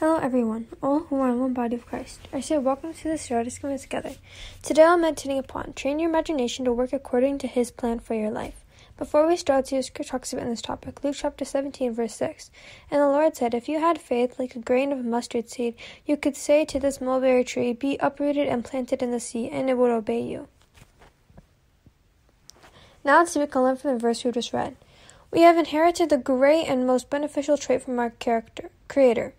Hello, everyone, all who are in one body of Christ. I say welcome to this the Stratus Coming Together. Today I'm meditating upon train your imagination to work according to His plan for your life. Before we start, scripture talks about this topic. Luke chapter 17, verse 6. And the Lord said, If you had faith like a grain of mustard seed, you could say to this mulberry tree, Be uprooted and planted in the sea, and it would obey you. Now let's see what we can learn from the verse we just read. We have inherited the great and most beneficial trait from our character, Creator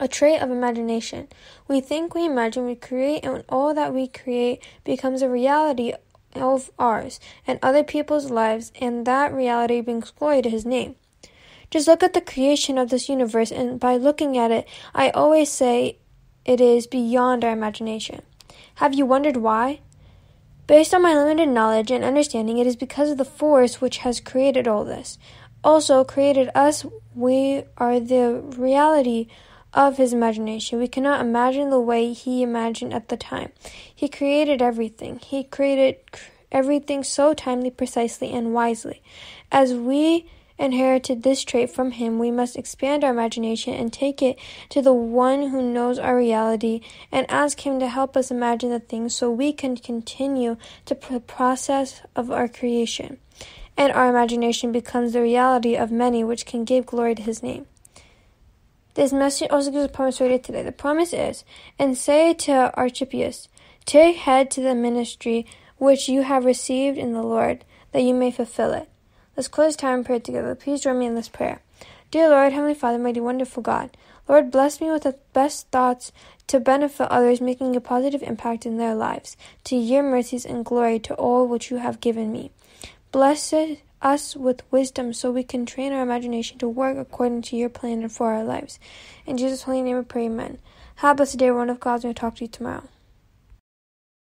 a trait of imagination. We think, we imagine, we create, and all that we create becomes a reality of ours and other people's lives, and that reality brings glory to His name. Just look at the creation of this universe, and by looking at it, I always say it is beyond our imagination. Have you wondered why? Based on my limited knowledge and understanding, it is because of the force which has created all this. Also, created us, we are the reality of his imagination. We cannot imagine the way he imagined at the time. He created everything. He created everything so timely, precisely, and wisely. As we inherited this trait from him, we must expand our imagination and take it to the one who knows our reality and ask him to help us imagine the things so we can continue the process of our creation. And our imagination becomes the reality of many which can give glory to his name. This message also gives a promise read today. The promise is, and say to Archippus, Take heed to the ministry which you have received in the Lord, that you may fulfill it. Let's close time and pray together. Please join me in this prayer. Dear Lord, Heavenly Father, mighty wonderful God, Lord, bless me with the best thoughts to benefit others, making a positive impact in their lives. To your mercies and glory to all which you have given me. Blessed us with wisdom so we can train our imagination to work according to your plan and for our lives. In Jesus' holy name we pray, amen. Have a blessed day, one of God, and we'll talk to you tomorrow.